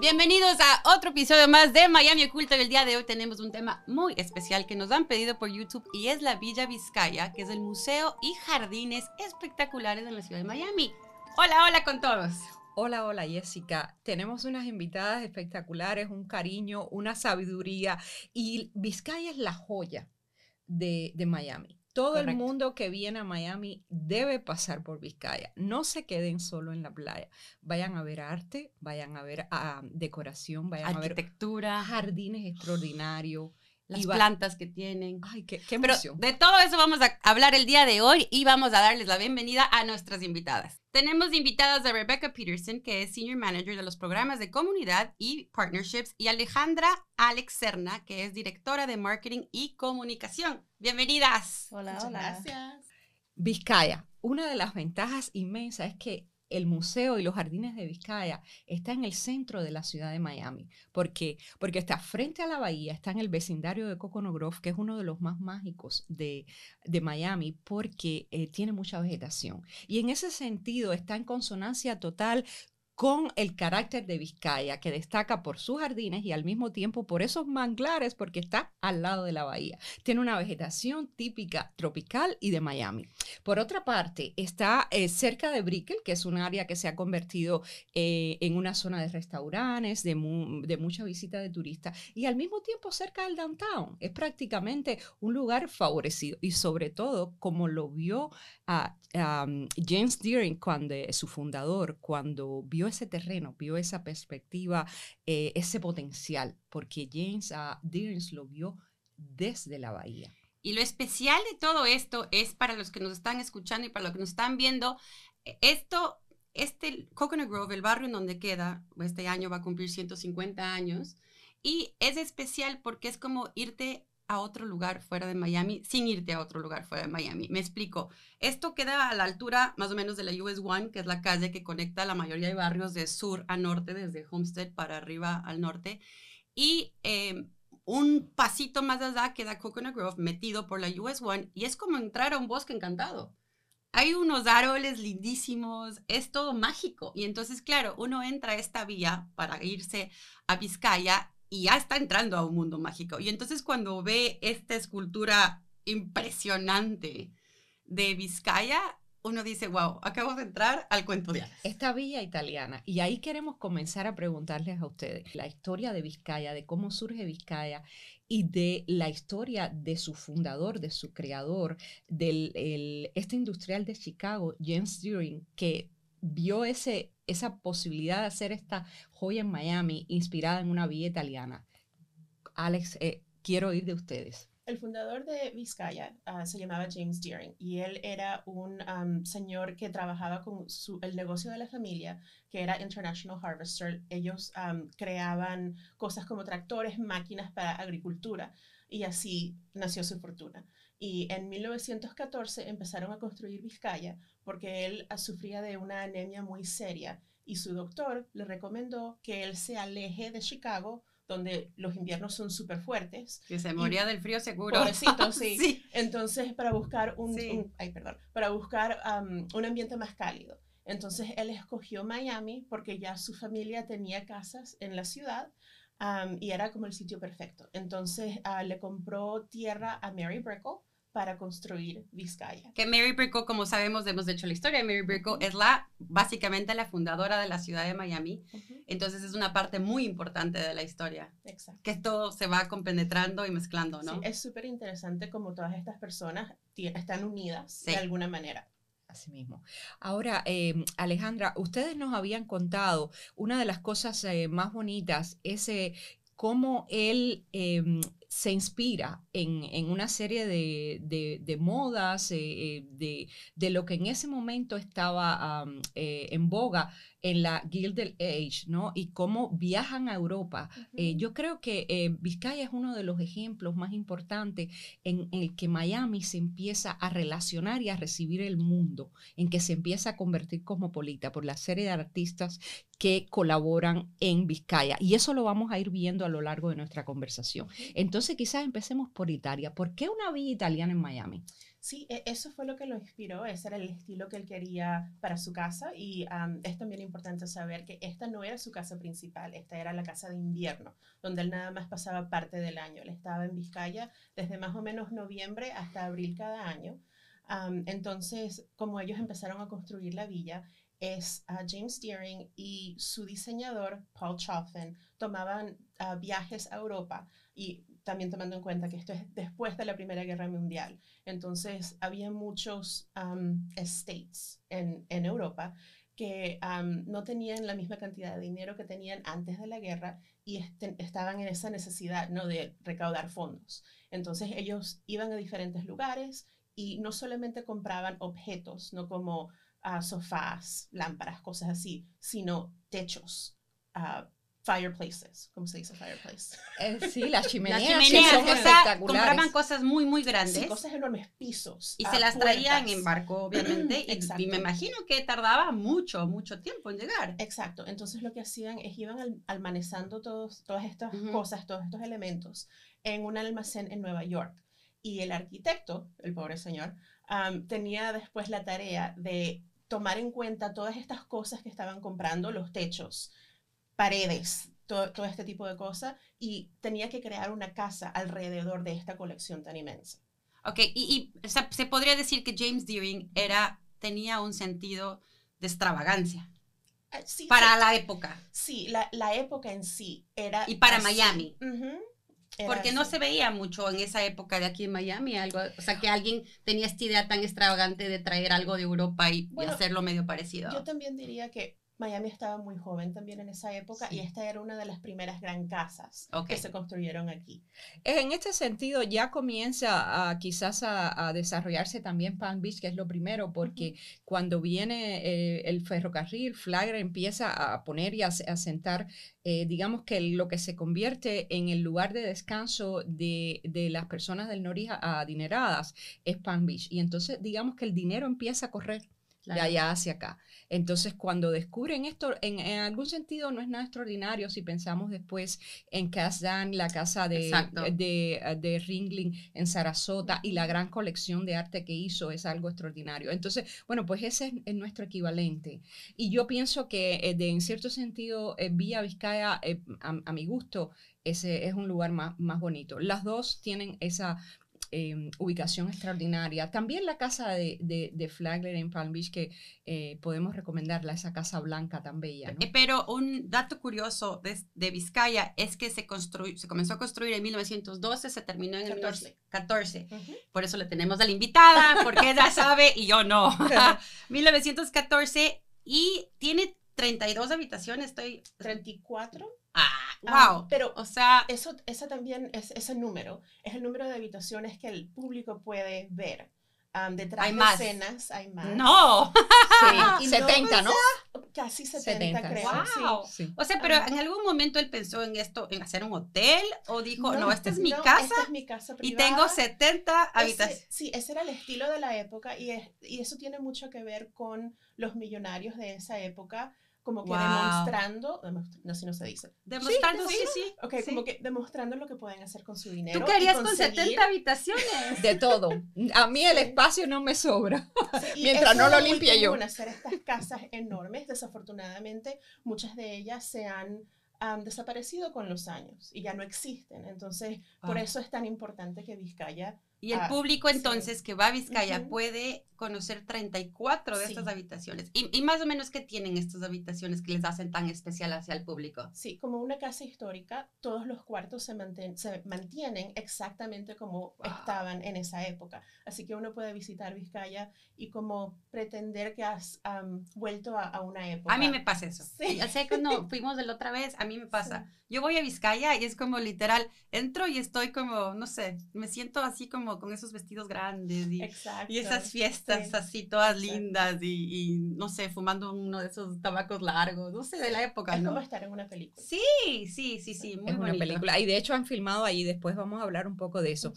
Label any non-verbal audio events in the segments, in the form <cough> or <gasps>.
Bienvenidos a otro episodio más de Miami Oculto. El día de hoy tenemos un tema muy especial que nos han pedido por YouTube y es la Villa Vizcaya, que es el museo y jardines espectaculares en la ciudad de Miami. Hola, hola con todos. Hola, hola Jessica. Tenemos unas invitadas espectaculares, un cariño, una sabiduría y Vizcaya es la joya de, de Miami. Todo el mundo que viene a Miami debe pasar por Vizcaya. No se queden solo en la playa. Vayan a ver arte, vayan a ver ah, decoración, vayan a ver arquitectura, jardines extraordinarios las plantas que tienen. Ay, qué, qué emoción. de todo eso vamos a hablar el día de hoy y vamos a darles la bienvenida a nuestras invitadas. Tenemos invitadas a Rebecca Peterson, que es Senior Manager de los programas de comunidad y partnerships, y Alejandra Alex Serna, que es directora de marketing y comunicación. Bienvenidas. Hola, hola. Gracias. Vizcaya, una de las ventajas inmensas es que el museo y los jardines de Vizcaya está en el centro de la ciudad de Miami. ¿Por qué? Porque está frente a la bahía, está en el vecindario de Coconut Grove, que es uno de los más mágicos de, Miami, porque eh, tiene mucha vegetación. Y en ese sentido está en consonancia total con el carácter de Vizcaya, que destaca por sus jardines y al mismo tiempo por esos manglares, porque está al lado de la bahía. Tiene una vegetación típica tropical y de Miami. Por otra parte, está eh, cerca de Brickell, que es un área que se ha convertido eh, en una zona de restaurantes, de, mucha visita de turistas, y al mismo tiempo cerca del downtown. Es prácticamente un lugar favorecido y sobre todo, como lo vio a, James Deering, cuando, su fundador, cuando vio ese terreno, vio esa perspectiva, eh, ese potencial, porque James uh, lo vio desde la bahía. Y lo especial de todo esto es para los que nos están escuchando y para los que nos están viendo, e, esto, este Coconut Grove, el barrio en donde queda, este año va a cumplir 150 años, y es especial porque es como irte a otro lugar fuera de Miami sin irte a otro lugar fuera de Miami. Me explico. Esto queda a la altura más o menos de la US One, que es la calle que conecta la mayoría de barrios de sur a norte, desde Homestead para arriba al norte. Y em, un pasito más allá queda Coconut Grove metido por la US One y es como entrar a un bosque encantado. Hay unos árboles lindísimos, es todo mágico. Y entonces, claro, uno entra a esta vía para irse a Vizcaya y ya está entrando a un mundo mágico. Y entonces cuando ve esta escultura impresionante de Vizcaya, uno dice, wow, acabo de entrar al cuento de hadas. Esta villa italiana. Y ahí queremos comenzar a preguntarles a ustedes la historia de Vizcaya, de cómo surge Vizcaya y de la historia de su fundador, de su creador, del este industrial de Chicago, James Deering, que vio ese, esa posibilidad de hacer esta joya en Miami inspirada en una villa italiana. Alex, eh, quiero oír de ustedes. El fundador de Vizcaya ah, se llamaba James Deering y él era un señor que trabajaba con el negocio de la familia, que era International Harvester. Ellos creaban cosas como tractores, máquinas para agricultura y así nació su fortuna. Y en 1914 empezaron a construir Vizcaya porque él sufría de una anemia muy seria y su doctor le recomendó que él se aleje de Chicago donde los inviernos son súper fuertes. Que se moría del frío seguro. Pobrecito, <laughs> sí. Entonces, para buscar un, ay, perdón, para buscar un ambiente más cálido. Entonces, él escogió Miami porque ya su familia tenía casas en la ciudad y era como el sitio perfecto. Entonces, uh, le compró tierra a Mary Brickell, para construir Vizcaya. Que Mary Brickell, como sabemos, hemos hecho la historia, Mary Brickell es la, básicamente la fundadora de la ciudad de Miami, entonces es una parte muy importante de la historia. Exacto. Que todo se va compenetrando y mezclando, ¿no? Sí, es súper interesante como todas estas personas están unidas de alguna manera. Así mismo. Ahora, eh, Alejandra, ustedes nos habían contado una de las cosas eh, más bonitas, ese cómo él em, se inspira en, una serie de, modas, eh, de, lo que en ese momento estaba en boga en la Gilded Age, ¿no? Y cómo viajan a Europa. Eh, yo creo que eh, Vizcaya es uno de los ejemplos más importantes en, el que Miami se empieza a relacionar y a recibir el mundo, en que se empieza a convertir cosmopolita por la serie de artistas que colaboran en Vizcaya. Y eso lo vamos a ir viendo a lo largo de nuestra conversación. Entonces, quizás empecemos por Italia. ¿Por qué una villa italiana en Miami? Sí, e- eso fue lo que lo inspiró, ese era el estilo que él quería para su casa y es también importante saber que esta no era su casa principal, esta era la casa de invierno, donde él nada más pasaba parte del año. Él estaba en Vizcaya desde más o menos noviembre hasta abril cada año. Entonces, como ellos empezaron a construir la villa, es a James Deering y su diseñador, Paul Chaffin, tomaban ah, viajes a Europa y también tomando en cuenta que esto es después de la Primera Guerra Mundial. Entonces, había muchos um, estates en, en Europa que um, no tenían la misma cantidad de dinero que tenían antes de la guerra y este- estaban en esa necesidad ¿no? de recaudar fondos. Entonces ellos iban a diferentes lugares y no solamente compraban objetos, no como ah, sofás, lámparas, cosas así, sino techos, ah, fireplaces, ¿cómo se dice fireplace? <laughs> Eh, sí, las chimeneas, Las chimeneas, son o sea, espectaculares. compraban cosas muy, muy grandes. Sí, cosas enormes, pisos. y se las traían puertas. en barco, <clears throat> obviamente. y- y, me imagino que tardaba mucho, mucho tiempo en llegar. Exacto, entonces lo que hacían es iban al- almacenando todos, todas estas Ujú. cosas, todos estos elementos en un almacén en Nueva York. Y el arquitecto, el pobre señor, am, tenía después la tarea de tomar en cuenta todas estas cosas que estaban comprando, los techos, paredes, todo, todo este tipo de cosas, y tenía que crear una casa alrededor de esta colección tan inmensa. Ok, y, y, o sea, se podría decir que James Deering era, tenía un sentido de extravagancia Ah, sí, para sí, la época. sí, la, la época en sí era... Y para así. Miami. Ujú, era Porque no así. se veía mucho en esa época de aquí en Miami, algo, o sea, que alguien tenía esta idea tan extravagante de traer algo de Europa y, y Bueno, hacerlo medio parecido. Yo también diría que Miami estaba muy joven también en esa época Sí. y esta era una de las primeras gran casas que se construyeron aquí. En este sentido, ya comienza a, quizás a, a desarrollarse también Palm Beach, que es lo primero, porque cuando viene eh, el ferrocarril, Flagler empieza a poner y a, a sentar, eh, digamos que lo que se convierte en el lugar de descanso de, de las personas del norte adineradas es Palm Beach. Y entonces, digamos que el dinero empieza a correr de allá hacia acá. Entonces, cuando descubren esto, en, en algún sentido no es nada extraordinario si pensamos después en Kazan, la casa de, de, de Ringling en Sarasota y la gran colección de arte que hizo es algo extraordinario. Entonces, bueno, pues ese es, es nuestro equivalente. Y yo pienso que eh, de, en cierto sentido, eh, Villa Vizcaya, eh, a, a mi gusto, ese es un lugar más, más bonito. Las dos tienen esa eh, ubicación extraordinaria. También la casa de, de, de Flagler en Palm Beach, que eh, podemos recomendarla, esa casa blanca tan bella. ¿no? Eh, Pero un dato curioso de, de Vizcaya es que se, construyó, se comenzó a construir en 1912, se terminó en el 14. 1914. Ujú. Por eso le tenemos a la invitada, porque ella <laughs> sabe y yo no. <laughs> 1914 y tiene 32 habitaciones, estoy... 34. Ah, Wow. pero O sea, eso, esa también es ese número, es el número de habitaciones que el público puede ver. Am, detrás Hay de más. escenas hay más. no. Sí, <laughs> Y no 70, ¿no? Casi 70, 70, creo. Wow. sí. Sí. O sea, pero Ajá. en algún momento él pensó en esto, en hacer un hotel o dijo, no, No, esta es mi no, casa esta es mi casa y privada. tengo 70 Ese- habitaciones. sí, ese era el estilo de la época y, es- y eso tiene mucho que ver con los millonarios de esa época, como que Wow. demostrando, demostra- no sé si no se dice, Demostrando, sí, sí. ok, sí. como que demostrando lo que pueden hacer con su dinero. ¿Tú querías con conseguir- 70 habitaciones? De todo. A mí el Sí. espacio no me sobra. Sí, Mientras no lo limpie yo. hacer estas casas enormes, desafortunadamente, muchas de ellas se han desaparecido con los años y ya no existen. Entonces, por Wow. eso es tan importante que Vizcaya Y el Ah, público sí. entonces que va a Vizcaya Ujú. puede conocer 34 de Sí. estas habitaciones. Y, y más o menos, ¿qué tienen estas habitaciones que les hacen tan especial hacia el público? Sí, como una casa histórica, todos los cuartos se, manten- se mantienen exactamente como Wow. estaban en esa época. Así que uno puede visitar Vizcaya y como pretender que has am, vuelto a, a una época. A mí me pasa eso. Sí. Ya sé cuando fuimos de la otra vez, a mí me pasa. Sí. Yo voy a Vizcaya y es como literal, entro y estoy como, no sé, me siento así como con esos vestidos grandes y, y esas fiestas sí. así todas exacto. lindas y, y, no sé, fumando uno de esos tabacos largos, no sé, de la época, Es ¿no? como estar en una película. Sí, sí, sí, sí, muy es una película. Y de hecho han filmado ahí, después vamos a hablar un poco de eso.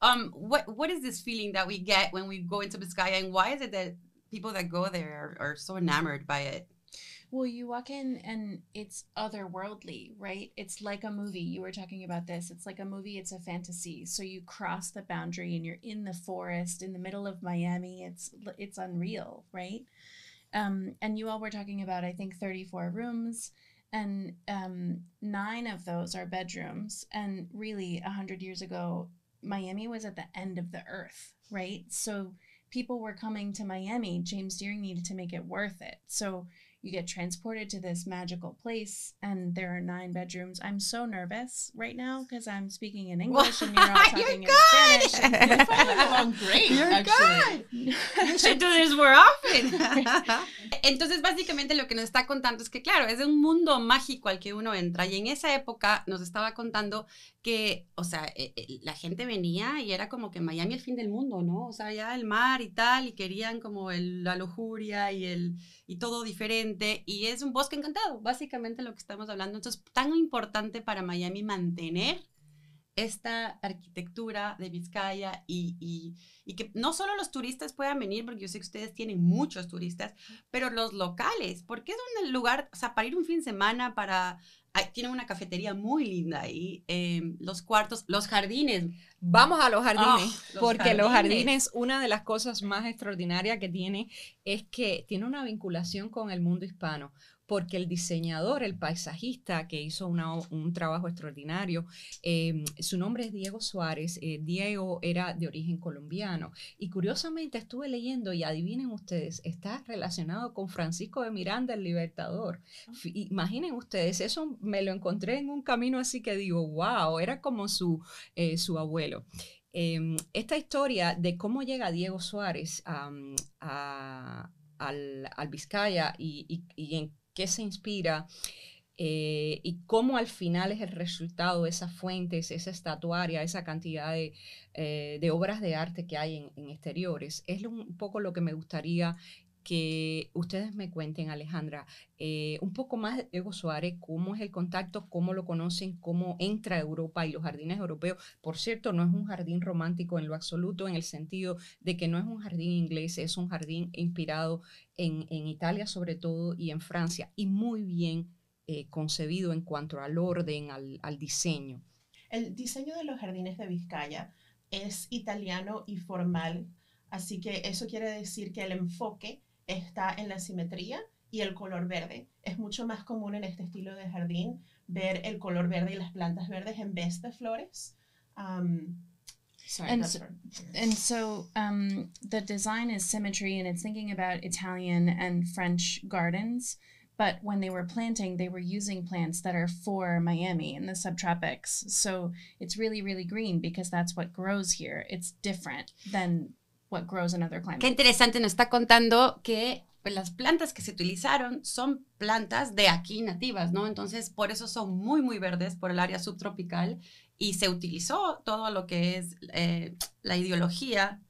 Um, what what is this feeling that we get when we go into Vizcaya, and why is it that people that go there are, are so enamored by it? Well, you walk in and it's otherworldly, right? It's like a movie. You were talking about this. It's like a movie, it's a fantasy. So you cross the boundary and you're in the forest in the middle of Miami. It's it's unreal, right? Um, and you all were talking about I think 34 rooms and um, nine of those are bedrooms. And really, 100 years ago, Miami was at the end of the earth, right? So people were coming to Miami. James Deering needed to make it worth it. So you get transported to this magical place and there are nine bedrooms i'm so nervous right now because i'm speaking in english and <laughs> you're all talking <laughs> you're in good. spanish You're following along great, You're actually. You should do this more often. <laughs> Entonces, básicamente lo que nos está contando es que, claro, es un mundo mágico al que uno entra. Y en esa época nos estaba contando que, o sea, eh, eh, la gente venía y era como que Miami el fin del mundo, ¿no? O sea, ya el mar y tal, y querían como el- la lujuria y, el, y todo diferente. Y es un bosque encantado, básicamente lo que estamos hablando. Entonces, tan importante para Miami mantener esta arquitectura de Vizcaya y, y- y que no solo los turistas puedan venir, porque yo sé que ustedes tienen muchos turistas, pero los locales, porque es un lugar, o sea, para ir un fin de semana, para... tienen una cafetería muy linda ahí, eh, los cuartos, los jardines. Vamos a los jardines, Ah, los porque los jardines. jardines, una de las cosas más extraordinarias que tiene es que tiene una vinculación con el mundo hispano, porque el diseñador, el paisajista que hizo una un trabajo extraordinario, eh, su nombre es Diego Suárez, eh, Diego era de origen colombiano y curiosamente estuve leyendo y adivinen ustedes, está relacionado con Francisco de Miranda, el libertador. Fi- Imaginen ustedes, eso me lo encontré en un camino así que digo, wow, era como su eh, su abuelo. Em, esta historia de cómo llega Diego Suárez am, a- al, al Vizcaya y, y- y en qué se inspira eh, y cómo al final es el resultado de esas fuentes, esa estatuaria, esa cantidad de, eh, obras de arte que hay en, exteriores. Es un poco lo que me gustaría que ustedes me cuenten, Alejandra, eh, un poco más de Diego Suárez, cómo es el contacto, cómo lo conocen, cómo entra Europa y los jardines europeos. Por cierto, no es un jardín romántico en lo absoluto, en el sentido de que no es un jardín inglés, es un jardín inspirado en, en Italia sobre todo y en Francia, y muy bien eh, concebido en cuanto al orden, al, al diseño. El diseño de los jardines de Vizcaya es italiano y formal, así que eso quiere decir que el enfoque está en la simetría y el color verde. Es mucho más común en este estilo de jardín ver el color verde y las plantas verdes en vez de flores. Um, sorry, And so- And so um, the design is symmetry and it's thinking about Italian and French gardens. But when they were planting, they were using plants that are for Miami in the subtropics. So it's really, really green because that's what grows here. It's different than what grows in other. Qué interesante, nos está contando que pues, las plantas que se utilizaron son plantas de aquí nativas, ¿no? Entonces, por eso son muy, muy verdes por el área subtropical y se utilizó todo lo que es eh, la ideología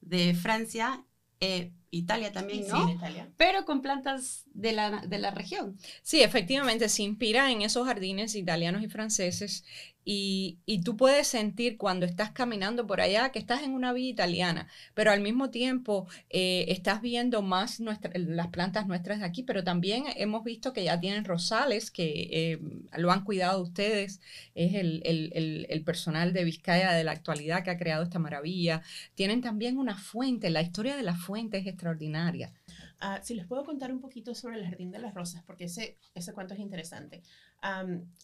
de Francia, eh, Italia también, Sí, ¿no? en Italia. Pero con plantas de la, de la región. Sí, efectivamente, se inspira en esos jardines italianos y franceses y, y tú puedes sentir cuando estás caminando por allá que estás en una villa italiana, pero al mismo tiempo eh, estás viendo más nuestra- las plantas nuestras de aquí, pero también hemos visto que ya tienen rosales, que eh, lo han cuidado ustedes, es el, el- el- el personal de Vizcaya de la actualidad que ha creado esta maravilla. Tienen también una fuente, la historia de la fuente es extraordinaria. Ah, si les puedo contar un poquito sobre el Jardín de las Rosas, porque ese, ese cuento es interesante.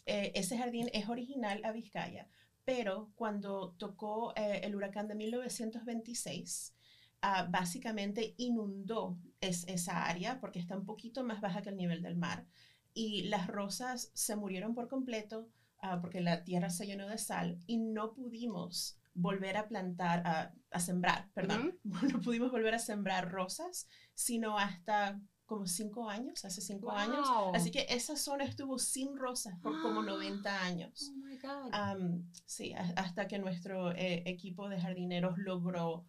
Eh, ese jardín es original a Vizcaya, pero cuando tocó eh, el huracán de 1926, ah, básicamente inundó es- esa área porque está un poquito más baja que el nivel del mar. Y las rosas se murieron por completo ah, porque la tierra se llenó de sal y no pudimos volver a plantar, a, a sembrar, perdón, <laughs> no pudimos volver a sembrar rosas, sino hasta como cinco años, hace cinco años. Wow. Así que esa zona estuvo sin rosas por como Ah. 90 años. Oh my God. Am, sí, hasta que nuestro eh, equipo de jardineros logró,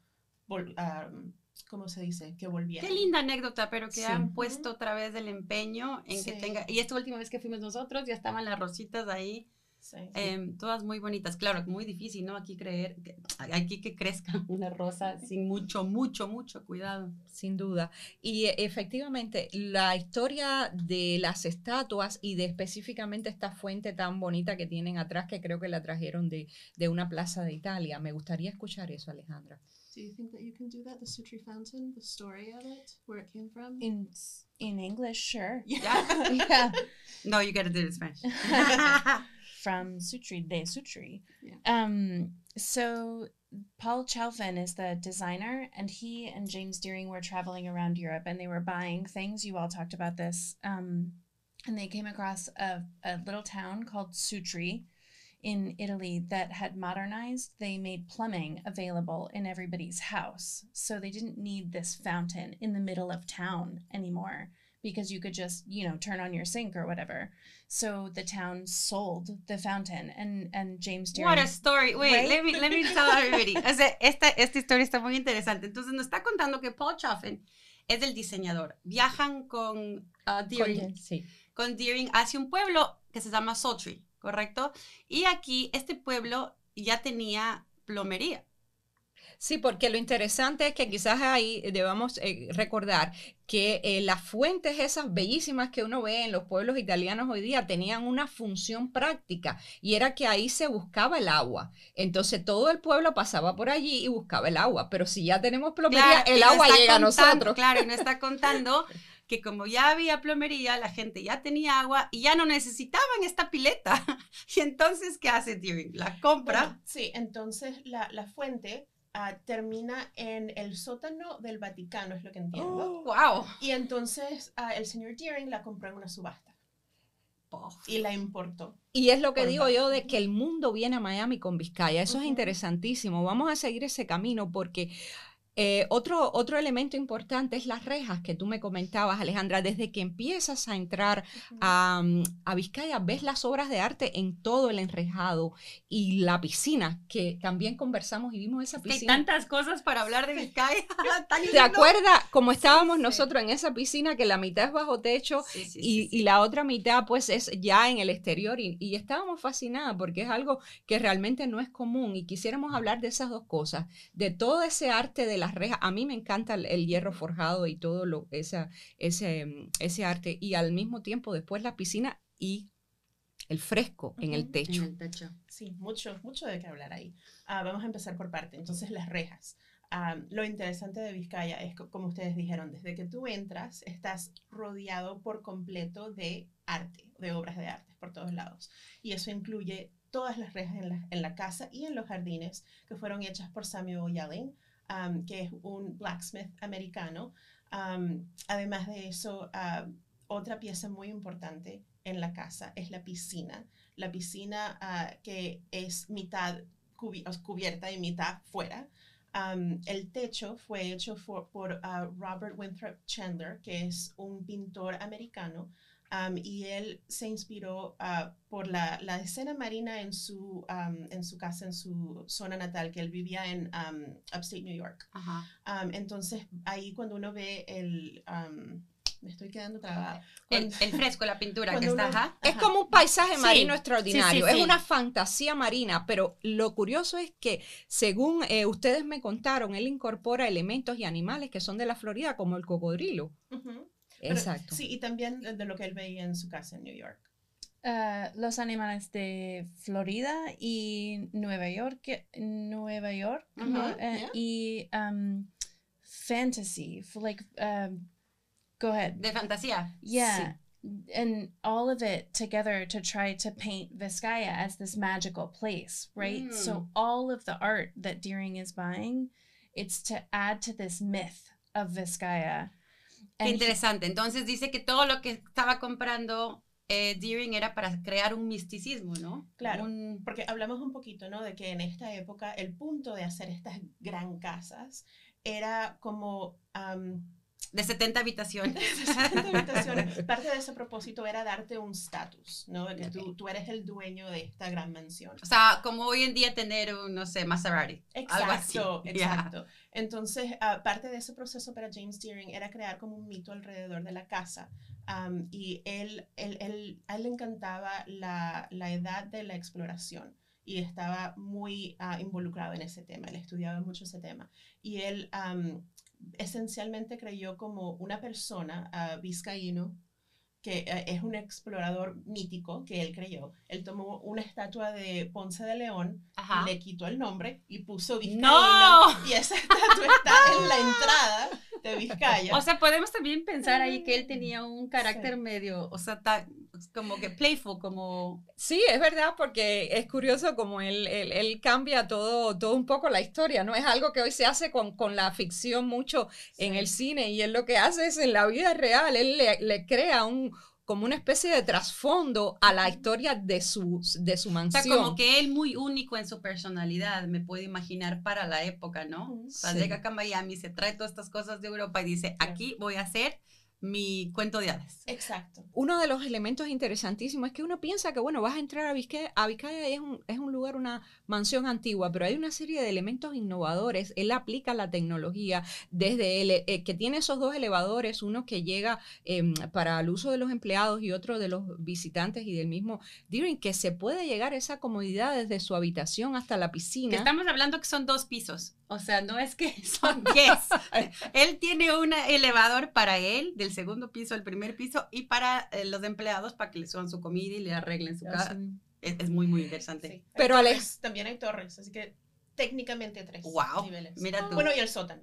am, ¿cómo se dice? Que volvieran. Qué linda anécdota, pero que Sí. han puesto otra vez el empeño en que Sí. tenga. Y esta última vez que fuimos nosotros, ya estaban las rositas ahí Sí. Em, todas muy bonitas, claro, muy difícil, ¿no? Aquí creer, que- aquí que crezca <laughs> una rosa sin mucho, mucho, mucho cuidado. Sin duda. Y eh, efectivamente, la historia de las estatuas y de específicamente esta fuente tan bonita que tienen atrás, que creo que la trajeron de, de una plaza de Italia. Me gustaría escuchar eso, Alejandra. Do you think that you can do that? The Sutri Fountain, the story of it, where it came from? In in English, sure. Yeah. yeah. <laughs> No, you gotta do it in Spanish. <laughs> From Sutri de Sutri. Yeah. Um, so Paul Chalfin is the designer, and he and James Deering were traveling around Europe and they were buying things. You all talked about this. Um, and they came across a, a little town called Sutri in Italy that had modernized. They made plumbing available in everybody's house. So they didn't need this fountain in the middle of town anymore because you could just, you know, turn on your sink or whatever. So the town sold the fountain and and James Deering What a story. Wait, Right? let me, let me tell everybody. <laughs> O sea, esta, esta historia está muy interesante. Entonces nos está contando que Paul Chaffin es el diseñador. Viajan con uh, Deering, Sí. con Deering hacia un pueblo que se llama Sultry, ¿correcto? Y aquí este pueblo ya tenía plomería. Sí, porque lo interesante es que quizás ahí debamos eh, recordar que eh, las fuentes esas bellísimas que uno ve en los pueblos italianos hoy día tenían una función práctica y era que ahí se buscaba el agua. Entonces todo el pueblo pasaba por allí y buscaba el agua, pero si ya tenemos plomería, Claro, el agua llega a contando- nosotros. Claro, y nos está <laughs> contando que como ya había plomería, la gente ya tenía agua y ya no necesitaban esta pileta. <laughs> Y entonces, ¿qué hace Deering? La compra. Bueno, sí, entonces la, la fuente ah, termina en el sótano del Vaticano, es lo que entiendo. <gasps> ¡Wow! Y entonces ah, el señor Deering la compró en una subasta y la importó. Y es lo que digo yo de que el mundo viene a Miami con Vizcaya. Eso es interesantísimo. Vamos a seguir ese camino porque eh, otro, otro elemento importante es las rejas que tú me comentabas, Alejandra. Desde que empiezas a entrar a, mm, a Vizcaya, ves las obras de arte en todo el enrejado y la piscina, que también conversamos y vimos esa Que hay piscina. tantas cosas para hablar de Vizcaya. <laughs> ¿Te acuerdas cómo estábamos sí. nosotros en esa piscina que la mitad es bajo techo Sí, sí, sí, y, sí. y la otra mitad pues es ya en el exterior y, y estábamos fascinadas porque es algo que realmente no es común y quisiéramos hablar de esas dos cosas, de todo ese arte de las rejas. A mí me encanta el, el hierro forjado y todo lo, esa, ese, mm, ese arte y al mismo tiempo después la piscina y el fresco en el techo. En el techo. Sí, mucho, mucho de qué hablar ahí. Ah, vamos a empezar por parte. Entonces, las rejas. Ah, lo interesante de Vizcaya es, co- como ustedes dijeron, desde que tú entras, estás rodeado por completo de arte, de obras de arte por todos lados. Y eso incluye todas las rejas en la, en la casa y en los jardines que fueron hechas por Samuel Yelling, que es un blacksmith americano. Además de eso, ah, otra pieza muy importante en la casa es la piscina la piscina ah, que es mitad cubierta y mitad fuera. El techo fue hecho por ah, Robert Winthrop Chandler, que es un pintor americano, am, y él se inspiró ah, por la, la escena marina en su, am, en su casa, en su zona natal, que él vivía en am, Upstate New York. Ajá. Entonces, ahí cuando uno ve el... me estoy quedando trabada. El, el fresco, la pintura que está, uno- ajá. Es como un paisaje marino sí, extraordinario, sí, es sí. una fantasía marina, pero lo curioso es que, según eh, ustedes me contaron, él incorpora elementos y animales que son de la Florida, como el cocodrilo. Ujú. Pero- Exacto. Sí, y también de lo que él veía en su casa en New York. Uh, los animales de Florida y Nueva York, Nueva York, Ujú, uh, yeah. y um, fantasy, like, um, go ahead. De fantasía. Yeah. And all of it together to try to paint Vizcaya as this magical place, right? So Mm. all of the art that Deering is buying, it's to add to this myth of Vizcaya. Qué interesante. Entonces dice que todo lo que estaba comprando eh, Deering era para crear un misticismo, ¿no? Claro. Un- Porque hablamos un poquito, ¿no? De que en esta época el punto de hacer estas gran casas era como De 70 habitaciones. <laughs> de 70 habitaciones. Parte de ese propósito era darte un estatus, ¿no? De que tú, tú eres el dueño de esta gran mansión. O sea, como hoy en día tener un, no sé, Maserati. Exacto, <laughs> exacto. Entonces, ah, parte de ese proceso para James Deering era crear como un mito alrededor de la casa. Am, y él, él, él- a él le encantaba la, la edad de la exploración y estaba muy ah, involucrado en ese tema. Él estudiaba mucho ese tema. Y él am, esencialmente creyó como una persona ah, vizcaíno que eh, es un explorador mítico que él creyó. Él tomó una estatua de Ponce de León Ajá. le quitó el nombre y puso Vizcaíno. ¡No! Y esa estatua está en la entrada de Vizcaya. O sea, podemos también pensar ahí que él Mm. tenía un carácter medio, o sea, ta- como que playful, como... Sí, es verdad, porque es curioso como él, él, él cambia todo, todo un poco la historia, ¿no? Es algo que hoy se hace con, con la ficción mucho en Sí. el cine y él lo que hace es en la vida real, él le, le crea un como una especie de trasfondo a la historia de su, de su O mansión. sea, como que él muy único en su personalidad, me puedo imaginar para la época, ¿no? O sea, Sí. llega acá a Miami, se trae todas estas cosas de Europa y dice, aquí voy a hacer mi cuento de hadas. Exacto. Uno de los elementos interesantísimos es que uno piensa que, bueno, vas a entrar a Vizcaya, a Vizcaya y es un, es un lugar, una mansión antigua, pero hay una serie de elementos innovadores. Él aplica la tecnología desde él, eh, que tiene esos dos elevadores, uno que llega em, para el uso de los empleados y otro de los visitantes y del mismo Deering, que se puede llegar a esa comodidad desde su habitación hasta la Que piscina. estamos hablando que son dos pisos, o sea, no es que <laughs> son <laughs> 10. él tiene un elevador para él, del segundo piso al primer piso, y para eh, los empleados para que le suban su comida y le arreglen su casa. Es, es muy, muy interesante. Sí. Pero Alex- torres, también hay torres, así que técnicamente tres Wow, niveles. mira tú. Bueno, y el sótano.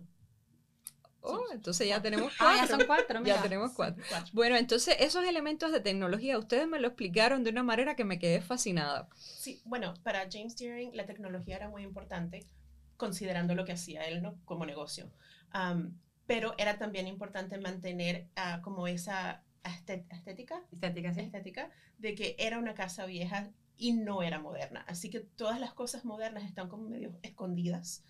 Oh, entonces ya tenemos Ah, ya cuatro. son cuatro, mira. Ya tenemos cuatro. Cuatro. Bueno, entonces esos elementos de tecnología, ustedes me lo explicaron de una manera que me quedé fascinada. Sí, bueno, para James Deering la tecnología era muy importante, considerando lo que hacía él ¿no? como negocio. Am, pero era también importante mantener ah, como esa estética, Estética, sí. estética de que era una casa vieja y no era moderna. Así que todas las cosas modernas están como medio escondidas.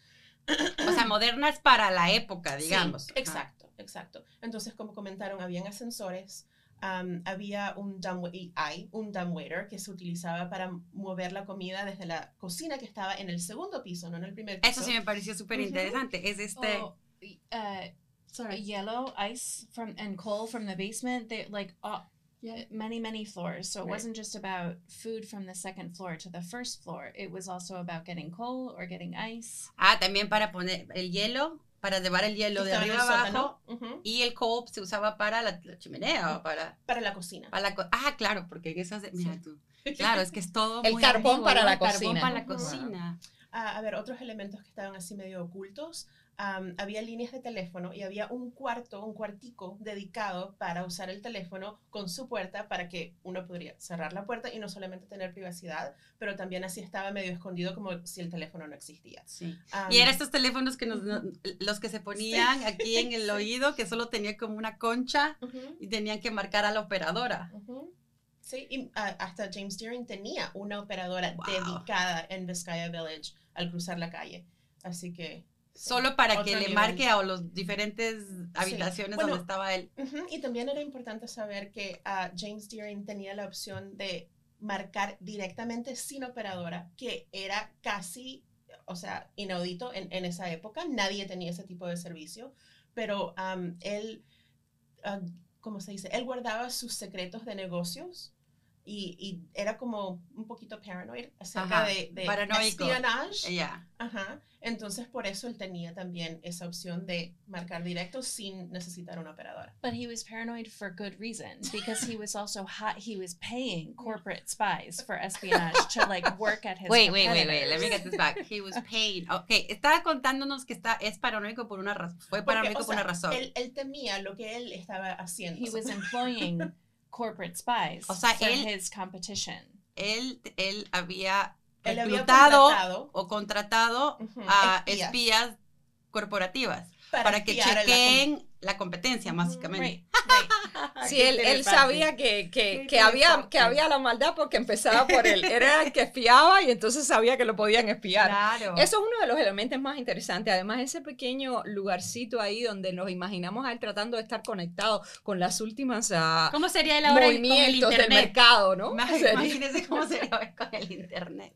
O sea, modernas para la época, Sí, digamos. exacto, exacto. Entonces, como comentaron, habían ascensores, am, había un dumb, y hay un dumbwaiter que se utilizaba para mover la comida desde la cocina que estaba en el segundo piso, no en el primer piso. Eso sí me pareció súper interesante. Es este. Oh, uh, sorry, yellow ice from and coal from the basement. They like uh, Yeah. many many floors. So it Right. wasn't just about food from the second floor to the first floor. It was also about getting coal or getting ice. Ah, también para poner el hielo, para llevar el hielo de arriba abajo. sótano, ujú, Y el coal se usaba para la, la chimenea o para, para la cocina. para la co- Ah, claro, porque esas. Mira Sí. tú. Claro, es que es todo. El muy carbón antiguo, para ¿no? la El carbón cocina. para la cocina. Ah, a ver, otros elementos que estaban así medio ocultos. Am, había líneas de teléfono y había un cuarto, un cuartico dedicado para usar el teléfono con su puerta para que uno podría cerrar la puerta y no solamente tener privacidad, pero también así estaba medio escondido como si el teléfono no existía. Sí. Am, Y eran estos teléfonos que nos, no- los que se ponían aquí en el <laughs> Sí. oído, que solo tenía como una concha ujú, y tenían que marcar a la operadora. ujú. Sí, y ah, hasta James Deering tenía una operadora Wow. dedicada en Vizcaya Village al cruzar la calle. Así que Solo para Otro que le marque a los diferentes habitaciones Bueno, donde estaba él. Y también era importante saber que ah, James Deering tenía la opción de marcar directamente sin operadora, que era casi, o sea, inaudito en, en esa época. Nadie tenía ese tipo de servicio, pero él, ah, ¿cómo se dice? Él guardaba sus secretos de negocios. Y, y era como un poquito paranoid acerca Ajá, de, de. Ya. Ajá. Entonces, por eso él tenía también esa opción de marcar directo sin necesitar una operadora. But he was paranoid for good reason <laughs> because he was also hot. He was paying corporate spies for espionage to like <laughs> work at his. Wait, wait, wait, wait. Let me get this back. He was <laughs> paid. Ok, estaba contándonos que está, es paranoico por una razón. Fue Porque, paranoico o por una sea, razón. Él, él temía lo que él estaba haciendo. He was employing corporate spies O sea, for él- his competition. Él, él había Él había reclutado contratado, o contratado ujú, a espías. espías corporativas para, que a la chequeen la, competencia, básicamente. Right, right. <laughs> Sí, él, él sabía que, que, que había, que había la maldad porque empezaba por él. Era el que espiaba y entonces sabía que lo podían espiar. Claro. Eso es uno de los elementos más interesantes. Además, ese pequeño lugarcito ahí donde nos imaginamos a él tratando de estar conectado con las últimas ah, ¿Cómo sería él ahora con el movimientos del mercado, ¿no? <laughs> Imagínense cómo sería con el internet.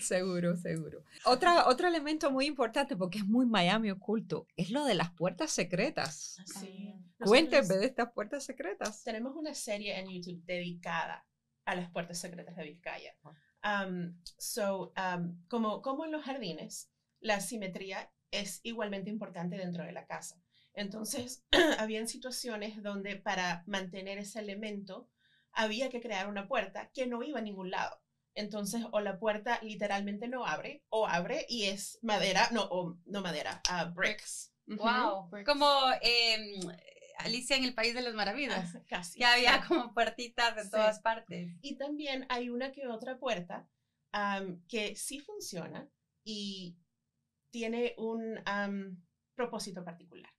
Seguro, seguro. Otra, otro elemento muy importante, porque es muy Miami oculto, es lo de las puertas secretas. Sí. Cuénteme Nosotros de estas puertas secretas. Tenemos una serie en YouTube dedicada a las puertas secretas de Vizcaya. Um, so, um, como, como en los jardines, la simetría es igualmente importante dentro de la casa. Entonces, <clears throat> habían situaciones donde para mantener ese elemento había que crear una puerta que no iba a ningún lado. Entonces, o la puerta literalmente no abre, o abre y es madera, no, o, no madera, ah, bricks. Wow. Como em, Alicia en el País de las Maravillas, Ah, casi. que había sí. como puertitas de Sí. todas partes. Y también hay una que otra puerta am, que sí funciona y tiene un am, propósito particular.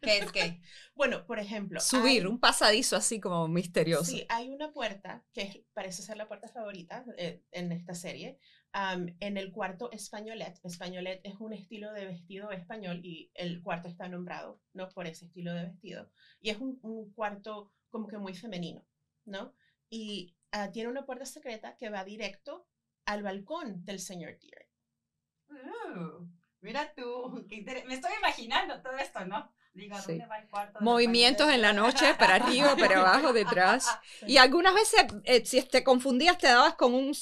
¿Qué es qué? <laughs> Bueno, por ejemplo, Subir hay- un pasadizo así como misterioso. Sí, hay una puerta que parece ser la puerta favorita eh, en esta serie. am, en el cuarto Españolet. Españolet es un estilo de vestido español y el cuarto está nombrado, ¿no? Por ese estilo de vestido. Y es un, un cuarto como que muy femenino, ¿no? Y ah, tiene una puerta secreta que va directo al balcón del señor Deere. Uh, mira tú, qué me estoy imaginando todo esto, ¿no? Digo, ¿a Sí. dónde va el cuarto? Movimientos en la noche, para arriba, para abajo, detrás. <laughs> Y algunas veces, eh, si te confundías, te dabas con un,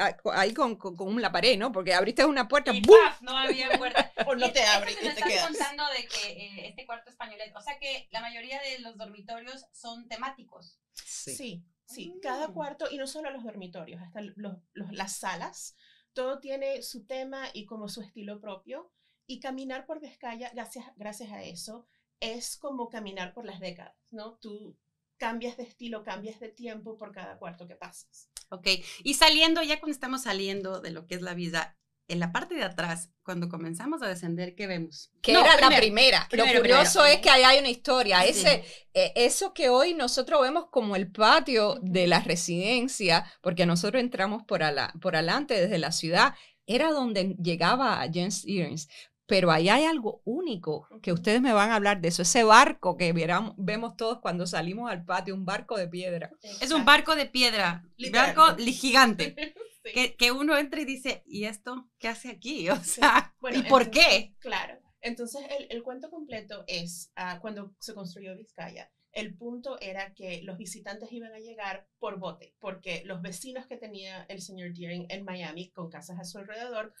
ah, ahí con, con, con la pared, ¿no? Porque abriste una puerta, Y ¡bum! ¡paf! no había puerta. <laughs> O no te esto abre que y te estás quedas. contando de que eh, este cuarto españolet, o sea que la mayoría de los dormitorios son temáticos. Sí. Sí, sí, cada Mm. cuarto, y no solo los dormitorios, hasta los, los- las salas, todo tiene su tema y como su estilo propio. Y caminar por Vizcaya, gracias, gracias a eso, es como caminar por las décadas, ¿no? Tú cambias de estilo, cambias de tiempo por cada cuarto que pasas. Ok, y saliendo, ya cuando estamos saliendo de lo que es la vida, en la parte de atrás, cuando comenzamos a descender, ¿qué vemos? Que No, era la primero, primera. primero, Lo curioso primero. es que ahí hay una historia. Sí. Ese, eh, eso que hoy nosotros vemos como el patio de la residencia, porque nosotros entramos por, ala- por adelante desde la ciudad, era donde llegaba James Earns. Pero ahí hay algo único que ustedes me van a hablar de eso. Ese barco que viéramos- vemos todos cuando salimos al patio, un barco de piedra. Es un barco de piedra, Literal. barco gigante, <laughs> Sí. que, que uno entra y dice, ¿y esto qué hace aquí? <laughs> O Sí. sea, Bueno, ¿y por entonces, qué? Claro. Entonces, el, el cuento completo es ah, cuando se construyó Vizcaya. El punto era que los visitantes iban a llegar por bote, porque los vecinos que tenía el señor Deering en Miami, con casas a su alrededor,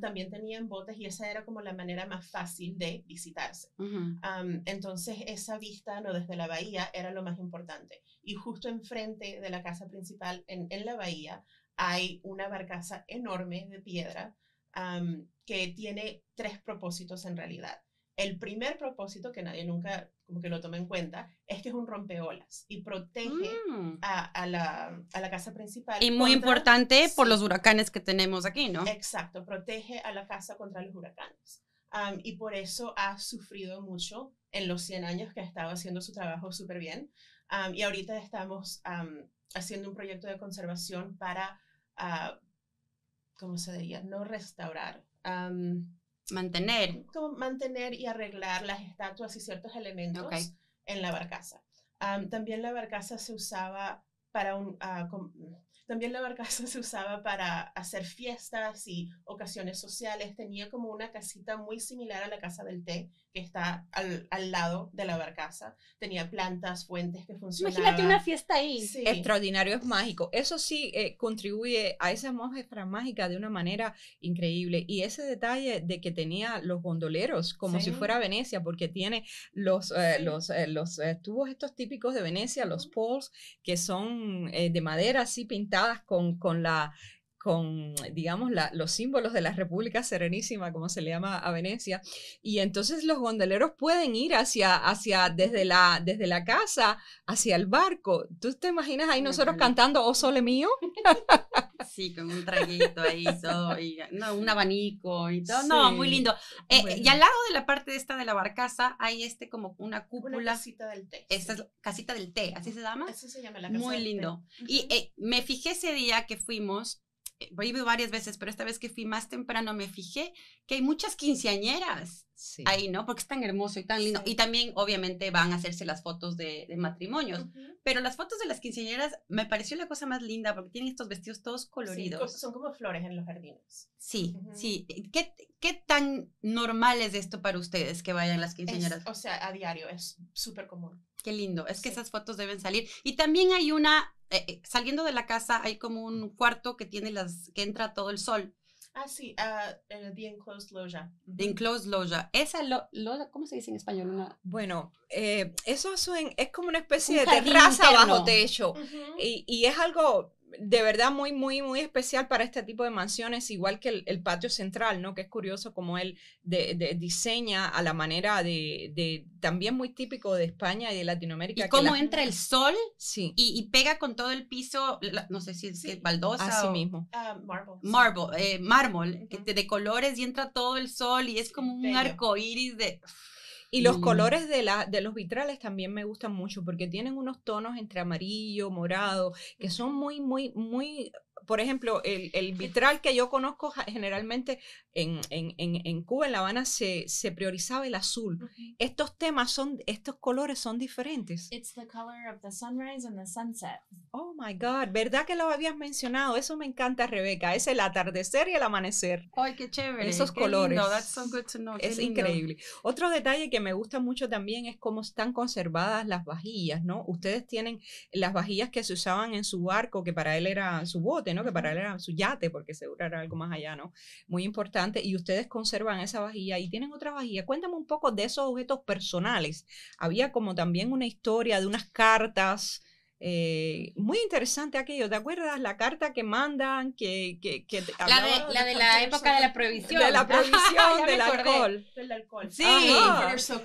también tenían botes y esa era como la manera más fácil de visitarse. Entonces, esa vista no desde la bahía era lo más importante. Y justo enfrente de la casa principal en, en la bahía hay una barcaza enorme de piedra que tiene tres propósitos en realidad. El primer propósito, que nadie nunca como que lo toma en cuenta, es que es un rompeolas y protege Mm. a, a la, a la casa principal. Y muy contra- importante por los huracanes que tenemos aquí, ¿no? Exacto, protege a la casa contra los huracanes. Am, y por eso ha sufrido mucho en los 100 años que ha estado haciendo su trabajo súper bien. Am, y ahorita estamos am, haciendo un proyecto de conservación para, ah, ¿cómo se diría? No restaurar. am, Mantener. como mantener y arreglar las estatuas y ciertos elementos Ok. en la barcaza. Am, también la barcaza se usaba para un... com- también la barcaza <laughs> se usaba para hacer fiestas y ocasiones sociales. Tenía como una casita muy similar a la casa del té que está al, al lado de la barcaza. Tenía plantas, fuentes que funcionaban. Imagínate una fiesta ahí. Sí. Extraordinario, es mágico. Eso sí eh, contribuye a esa atmósfera mágica de una manera increíble. Y ese detalle de que tenía los gondoleros, como si fuera Venecia, porque tiene los, eh, Sí. los, eh, los eh, tubos estos típicos de Venecia, los poles, que son eh, de madera así con, con la con digamos, la, los símbolos de la República Serenísima, como se le llama a Venecia. Y entonces los gondoleros pueden ir hacia, hacia desde, la, desde la casa hacia el barco. ¿Tú te imaginas ahí nosotros cantando Oh Sole Mío? <laughs> Sí, con un traguito ahí, todo, y, no, un abanico y todo. No, muy lindo. Eh, y al lado de la parte de esta de la barcaza hay este como una cúpula. Una casita del té. Esta es casita del té, ¿así se llama? Así se llama la casa Muy del té. lindo. Y eh, me fijé ese día que fuimos, he ido varias veces, pero esta vez que fui más temprano me fijé que hay muchas quinceañeras Sí. ahí, ¿no? Porque es tan hermoso y tan lindo. Sí. Y también, obviamente, van a hacerse las fotos de, de matrimonios. Ujú. Pero las fotos de las quinceañeras me pareció la cosa más linda porque tienen estos vestidos todos Sí, co- coloridos. son como flores en los jardines. Sí, Ujú. sí. ¿Qué, ¿Qué tan normal es esto para ustedes que vayan las Es- quinceañeras? o sea, a diario es súper común. Qué lindo. Es que Sí. esas fotos deben salir. Y también hay una, eh, eh, saliendo de la casa, hay como un cuarto que tiene las, que entra todo el sol. Ah, sí, ah, eh, The Enclosed Loja. The enclosed loggia. Esa lo, lo- ¿cómo se dice en español? Una, Bueno, eh, eso suen- es como una especie Un de terraza interno. bajo techo. Ujú. Y, y es algo de verdad muy, muy, muy especial para este tipo de mansiones, igual que el, el patio central, ¿no? Que es curioso como él de- de- diseña a la manera de, de- también muy típico de España y de Latinoamérica. y que cómo la- entra el sol Sí, y, y pega con todo el piso, la- no sé si es Sí. baldosa así o mismo. Ah, Marble. marble, eh, mármol, te- de colores y entra todo el sol y es como un Bello. arco iris de... Y los Mm. colores de, la, de los vitrales también me gustan mucho porque tienen unos tonos entre amarillo, morado, que son muy, muy, muy, por ejemplo, el, el vitral que yo conozco generalmente en, en, en, en Cuba, en La Habana, se, se priorizaba el azul. Estos temas son, estos colores son diferentes. It's the color of the sunrise and the sunset. Oh my God, ¿verdad que lo habías mencionado? Eso me encanta, Rebeca. Es el atardecer y el amanecer. ¡Ay, qué chévere! Esos qué lindo, colores. That's so good to know, Es lindo. increíble. Otro detalle que me gusta mucho también es cómo están conservadas las vajillas, ¿no? Ustedes tienen las vajillas que se usaban en su barco, que para él era su bote, ¿no? Que para él era su yate, porque seguro era algo más allá, ¿no? Muy importante. Y ustedes conservan esa vajilla y tienen otra vajilla. Cuéntame un poco de esos objetos personales. Había como también una historia de unas cartas. Eh, muy interesante aquello, ¿te acuerdas? La carta que mandan, que, que, que La de, la de la época de la <laughs> prohibición. de la <laughs> prohibición Ya me del alcohol. Del alcohol. Sí.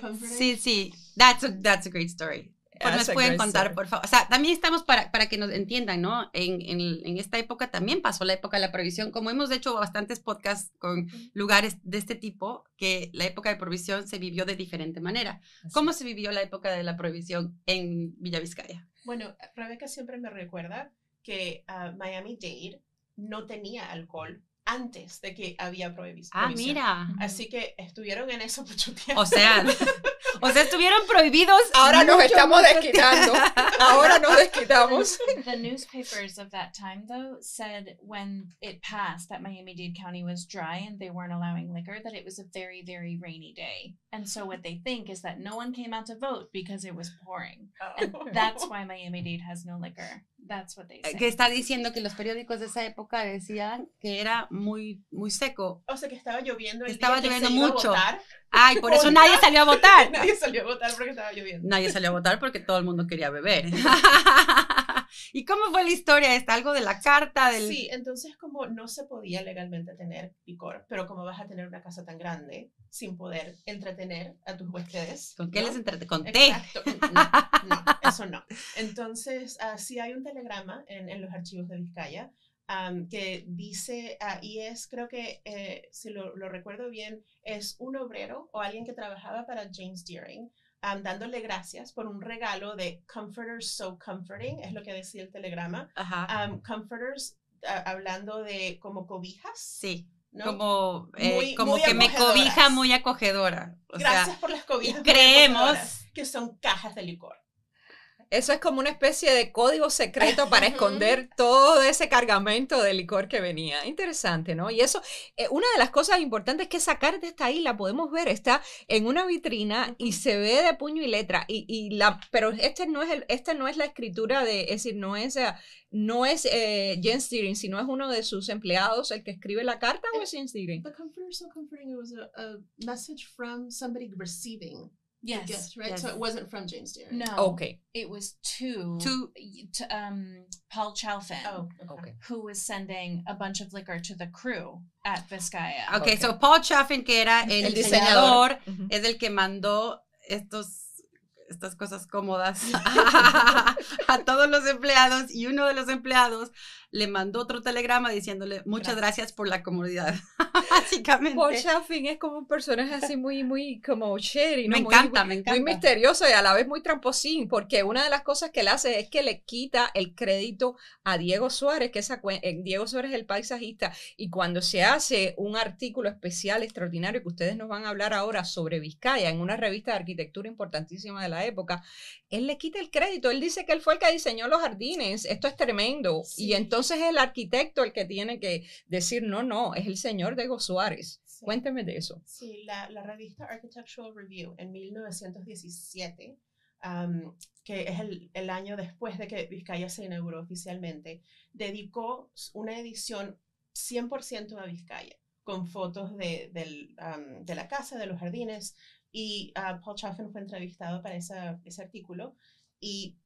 Comforting. Sí, sí. That's a, that's a great story. Pues That's nos pueden contar, story. por favor. O sea, también estamos para, para que nos entiendan, ¿no? En, en, en esta época también pasó la época de la prohibición. Como hemos hecho bastantes podcasts con lugares de este tipo, que la época de prohibición se vivió de diferente manera. ¿Cómo se vivió la época de la prohibición en Villa Vizcaya? Bueno, Rebeca siempre me recuerda que ah, Miami-Dade no tenía alcohol antes de que había prohibi- Ah, mira. Así que estuvieron en eso mucho tiempo. O sea, <laughs> o sea, estuvieron prohibidos. Ahora nos estamos desquitando. Ahora nos desquitamos. The newspapers of that time, though, said when it passed that Miami Dade County was dry and they weren't allowing liquor, that it was a very, very rainy day. And so what they think is that no one came out to vote because it was pouring. And that's why Miami Dade has no liquor. That's what they say. Que está diciendo que los periódicos de esa época decían que era muy, muy seco. O sea que estaba lloviendo el Estaba día que iba a mucho. votar. Ay, por eso nadie salió a <laughs> votar. Nadie salió a votar porque estaba lloviendo. Nadie salió a votar porque todo el mundo quería beber. <laughs> ¿Y cómo fue la historia esta? ¿Algo de la carta? Del... Sí, entonces como no se podía legalmente tener licor, pero como vas a tener una casa tan grande sin poder entretener a tus huéspedes. ¿Con qué ¿no? les entrete? Con té. Exacto. <laughs> No, no, eso no. Entonces, ah, sí hay un telegrama en, en los archivos de Vizcaya am, que dice, ah, y es, creo que, eh, si lo, lo recuerdo bien, es un obrero o alguien que trabajaba para James Deering. Dándole gracias por un regalo de Comforters So Comforting, es lo que decía el telegrama. Ajá. Comforters, ah, hablando de como cobijas, Sí. ¿no? Como, eh, Muy- como muy que me cobija muy acogedora. O Gracias sea, por las cobijas. creemos que son cajas de licor. Eso es como una especie de código secreto para esconder todo ese cargamento de licor que venía. Interesante, ¿no? Y eso, eh, una de las cosas importantes es que esa carta está ahí, la podemos ver, está en una vitrina y se ve de puño y letra. Y, y la, pero este no es el, este no es la escritura de, es decir, no es, eh, no es eh, Jens Deering, sino es uno de sus empleados el que escribe la carta o es Jens Deering. The comforter so comforting it was a, a message from somebody receiving Yes. gift, right? yes. So it wasn't from James Deering. No. Ok, It was to To- to um Paul Chalfin. Oh, okay. ok. Who was sending a bunch of liquor to the crew at Vizcaya. Ok, Ok. so Paul Chaffin, que era el, El diseñador, diseñador. Ujú. es el que mandó estos estas cosas cómodas <laughs> <laughs> a todos los empleados y uno de los empleados le mandó otro telegrama diciéndole muchas gracias por la comodidad. <laughs> Básicamente. Paul Chaffin es como un personaje así muy, muy como shady, ¿no? me Muy- encanta, muy, me muy encanta. misterioso y a la vez muy tramposín, porque una de las cosas que él hace es que le quita el crédito a Diego Suárez, que esa, eh, Diego Suárez es el paisajista, y cuando se hace un artículo especial, extraordinario, que ustedes nos van a hablar ahora sobre Vizcaya, en una revista de arquitectura importantísima de la época, él le quita el crédito, él dice que él fue el que diseñó los jardines, esto es tremendo, Sí. y entonces es el arquitecto el que tiene que decir, no, no, es el señor Diego Suárez. Sí. Cuénteme de eso. Sí, la, la revista Architectural Review en 1917, am, que es el, el año después de que Vizcaya se inauguró oficialmente, dedicó una edición 100% a Vizcaya, con fotos de, del, am, de la casa, de los jardines, y ah, Paul Chaffin fue entrevistado para esa- ese artículo y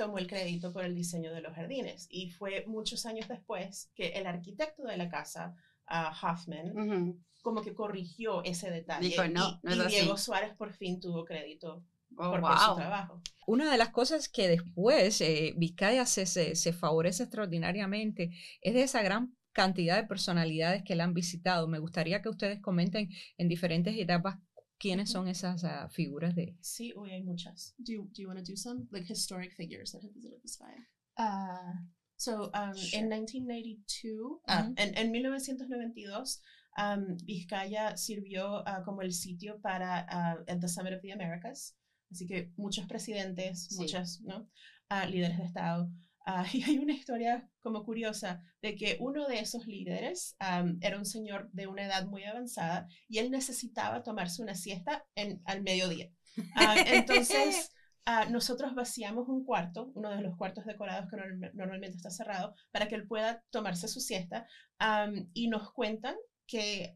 tomó el crédito por el diseño de los jardines. Y fue muchos años después que el arquitecto de la casa, ah, Hoffman, como que corrigió ese detalle. Dijo, no, y, no es y así. Diego Suárez por fin tuvo crédito Oh, por, por su trabajo. Una de las cosas que después eh, Vizcaya se, se, se favorece extraordinariamente es de esa gran cantidad de personalidades que la han visitado. Me gustaría que ustedes comenten en diferentes etapas quiénes son esas ah, figuras de... Sí, hoy hay muchas. Do you, do you want to do some? Like historic figures that have visited Vizcaya. Uh, So, um, Sure. en 1992, ah, Ujú. en, en 1992, um, Vizcaya sirvió ah, como el sitio para ah, el The Summit of the Americas. Así que muchos presidentes, Sí. muchas ¿no? Ah, líderes de Estado. Ah, <laughs> y hay una historia como curiosa de que uno de esos líderes am, era un señor de una edad muy avanzada y él necesitaba tomarse una siesta en, al mediodía. Ah, entonces, <laughs> ah, nosotros vaciamos un cuarto, uno de los cuartos decorados que norm- normalmente está cerrado, para que él pueda tomarse su siesta. am, y nos cuentan que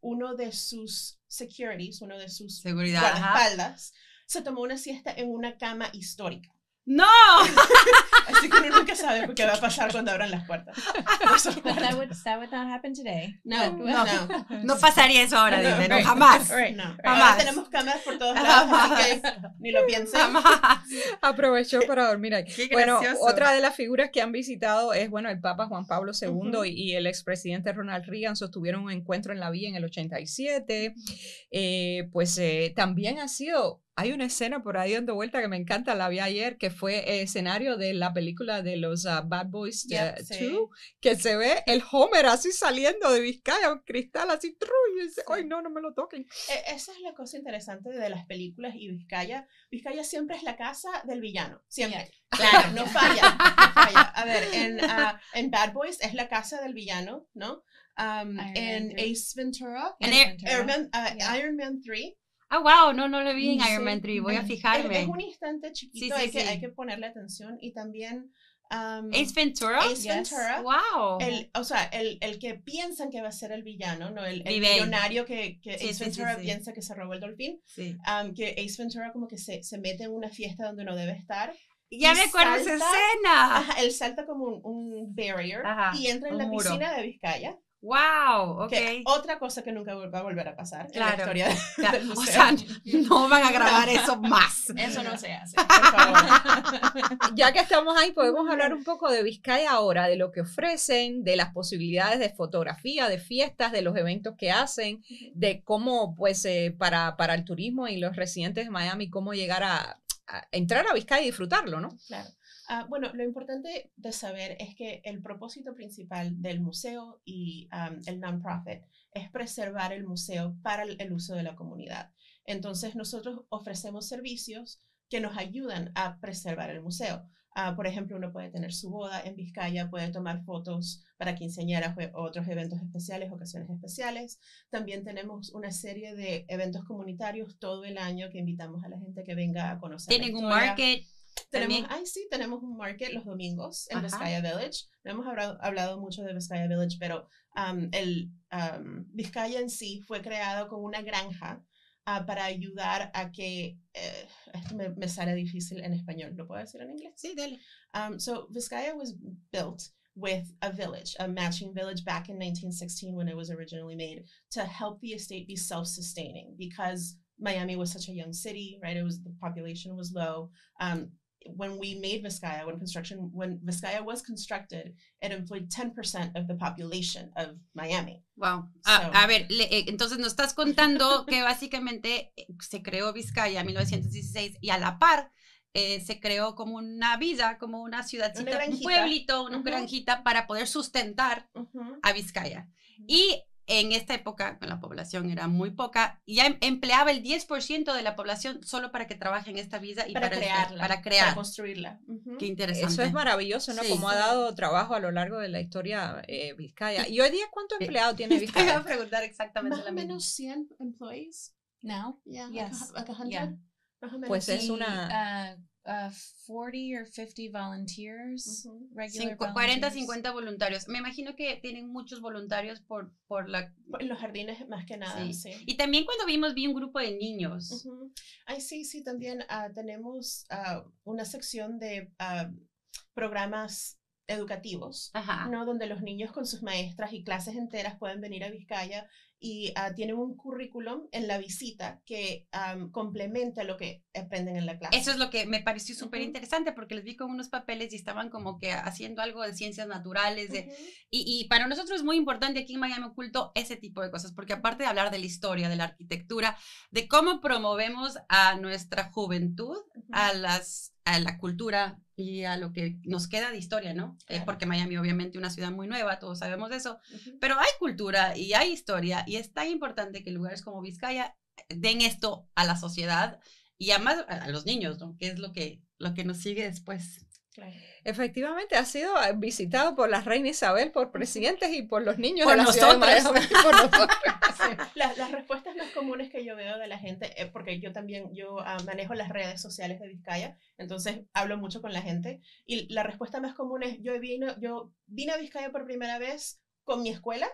uno de sus securities, uno de sus Seguridad. ajá. guardaespaldas, se tomó una siesta en una cama histórica. ¡No! <laughs> Así que uno nunca sabe qué va a pasar cuando abran las puertas. <laughs> that would that would not happen today. No, no, well, <laughs> No pasaría eso ahora, No, dice, no, right, jamás. right. no. Jamás. Ahora tenemos cámaras por todos lados, así que ni lo piensen. Jamás. <laughs> Aprovechó para dormir ahí. Qué Bueno, gracioso. otra de las figuras que han visitado es, bueno, el Papa Juan Pablo II y, y el expresidente Ronald Reagan sostuvieron un encuentro en la vía en el 87. Eh, pues eh, también ha sido, hay una escena por ahí dando vuelta que me encanta, la vi ayer, que fue escenario de la película de los ah, Bad Boys Yep, 2, sí. que se ve el Homer así saliendo de Vizcaya, un cristal así, tru, y dice, ay no, no me lo toquen. E- Esa es la cosa interesante de las películas y Vizcaya. Vizcaya siempre es la casa del villano, siempre. <laughs> Claro, no falla, no falla. <laughs> A ver, en, ah, en Bad Boys es la casa del villano, ¿no? Um, en. Ace Ventura, En Ventura. Iron Man, ah, Yeah. Iron Man 3. Ah, wow, no, no lo vi en Sí. Iron Man 3, voy a Es- fijarme. Es, un instante chiquito, Sí, sí, hay, que, hay que ponerle atención. Y también um, Ace Ventura. Ace Yes. Ventura. Wow. El, o sea, el, el que piensan que va a ser el villano, ¿no? El, el millonario que, que Sí, Ace sí, Ventura sí. piensa que se robó el delfín. Sí. um, que Ace Ventura como que se, se mete en una fiesta donde no debe estar. Ya me acuerdo esa escena. Ajá, él salta como un, un barrier Ajá, y entra en la muro. piscina de Vizcaya. Wow, ok. Que otra cosa que nunca va a volver a pasar en la Claro. historia o sea, no van a grabar eso más. Eso no se hace. <laughs> por favor. <laughs> Ya que estamos ahí, podemos hablar un poco de Vizcaya ahora, de lo que ofrecen, de las posibilidades de fotografía, de fiestas, de los eventos que hacen, de cómo, pues, eh, para, para el turismo y los residentes de Miami, cómo llegar a, a entrar a Vizcaya y disfrutarlo, ¿no? Claro. Ah, bueno, lo importante de saber es que el propósito principal del museo y am, el non-profit es preservar el museo para el, el uso de la comunidad. Entonces, nosotros ofrecemos servicios que nos ayudan a preservar el museo. Ah, por ejemplo, uno puede tener su boda en Vizcaya, puede tomar fotos para quinceañeras o otros eventos especiales, ocasiones especiales. También tenemos una serie de eventos comunitarios todo el año que invitamos a la gente que venga a conocer. Tienen un market. Tenemos, ay, sí, tenemos un market los domingos en Ajá. Vizcaya Village. No hemos hablado, hablado mucho de Vizcaya Village, pero um, el um, Vizcaya en sí fue creado con una granja ah, para ayudar a que, eh, me, me sale difícil en español, ¿lo puedo decir en inglés? Sí, dale. Um, so Vizcaya was built with a village, a matching village back in 1916 when it was originally made to help the estate be self-sustaining because Miami was such a young city, right? It was the population was low. Um, when we made Vizcaya, when construction, when Vizcaya was constructed, it employed 10% of the population of Miami. Wow. So- A, a ver, le- eh, entonces nos estás contando <laughs> que básicamente eh, se creó Vizcaya en 1916 y a la par eh, se creó como una villa, como una ciudadcita, un pueblito, una granjita para poder sustentar a Vizcaya. Y en esta época, la población era muy poca, ya em- empleaba el 10% de la población solo para que trabaje en esta villa y Para para, crearla, para para crear. construirla. Ujú. Qué interesante. Eso es maravilloso, ¿no? Sí. Como ha dado trabajo a lo largo de la historia eh, Vizcaya. ¿Y hoy día cuántos empleados tiene <laughs> Te iba a Vizcaya? preguntar exactamente Más o menos 100 employees. Now? Yeah, Yes. like, a, like a hundred. Yeah. Más o menos. Pues es una- uh, uh, 40 or 50 volunteers, Ujú. regular Cincu- 40, volunteers. 50 voluntarios. Me imagino que tienen muchos voluntarios por, por la... En los jardines más que nada, Sí. sí. Y también cuando vimos, vi un grupo de niños. Ujú. Ay, sí, sí, también ah, tenemos ah, una sección de ah, programas educativos, Ajá. ¿no? Donde los niños con sus maestras y clases enteras pueden venir a Vizcaya y ah, tienen un currículum en la visita que complementa lo que aprenden en la clase. Eso es lo que me pareció súper interesante porque les vi con unos papeles y estaban como que haciendo algo de ciencias naturales. De, Ujú. y, y para nosotros es muy importante aquí en Miami Oculto ese tipo de cosas, porque aparte de hablar de la historia, de la arquitectura, de cómo promovemos a nuestra juventud, a, las, a la cultura y a lo que nos queda de historia, ¿no? Eh, Claro. porque Miami obviamente una ciudad muy nueva, todos sabemos eso, pero hay cultura y hay historia y es tan importante que lugares como Vizcaya den esto a la sociedad y además a a los niños, ¿no? Que es lo que, lo que nos sigue después. Claro. Efectivamente, ha sido eh, visitado por la reina Isabel, por presidentes y por los niños Por de la ciudad de nosotros. Miami, por nosotros. Las, <laughs> <laughs> las respuestas más comunes que yo veo de la gente, eh, porque yo también yo ah, manejo las redes sociales de Vizcaya, entonces hablo mucho con la gente, y la respuesta más común es, yo vine, yo vine a Vizcaya por primera vez con mi escuela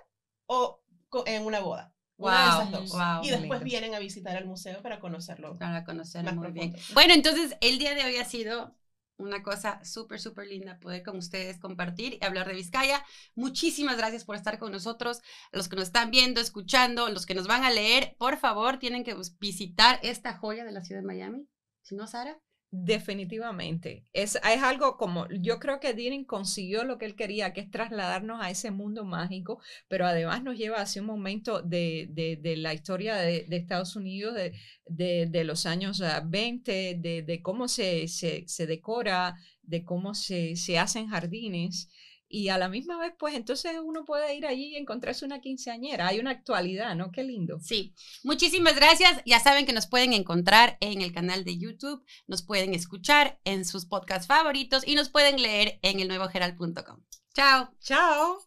o co- en una boda. Una de esas Wow, dos. wow. y después lindo. vienen a visitar el museo para conocerlo Para conocer más muy bien. profundo. Bueno, entonces el día de hoy ha sido una cosa súper, súper linda poder con ustedes compartir y hablar de Vizcaya. Muchísimas gracias por estar con nosotros. Los que nos están viendo, escuchando, los que nos van a leer, por favor, tienen que pues, visitar esta joya de la ciudad de Miami. Si no, Sara. Definitivamente. Es, es algo como, yo creo que Deering consiguió lo que él quería, que es trasladarnos a ese mundo mágico, pero además nos lleva hacia un momento de, de- de la historia de, Estados Unidos, de, de- los años ah, 20, de, de cómo se, se, se decora, de cómo se, se hacen jardines. Y a la misma vez, pues entonces uno puede ir allí y encontrarse una quinceañera. Hay una actualidad, ¿no? Qué lindo. Sí, muchísimas gracias. Ya saben que nos pueden encontrar en el canal de YouTube, nos pueden escuchar en sus podcasts favoritos y nos pueden leer en el nuevogeral.com. Chao. Chao.